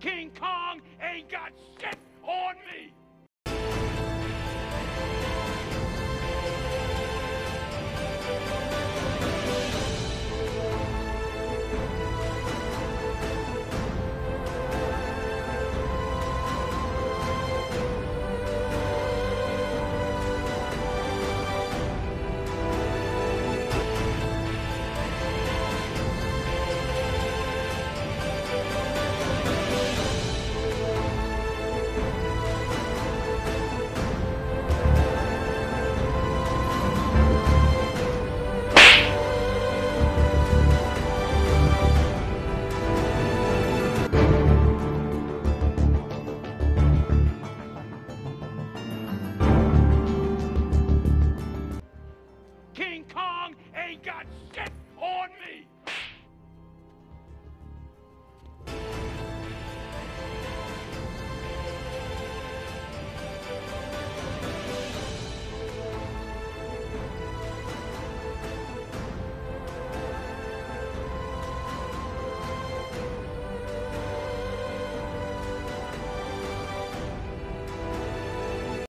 King Kong ain't got shit on me! King Kong ain't got shit on me!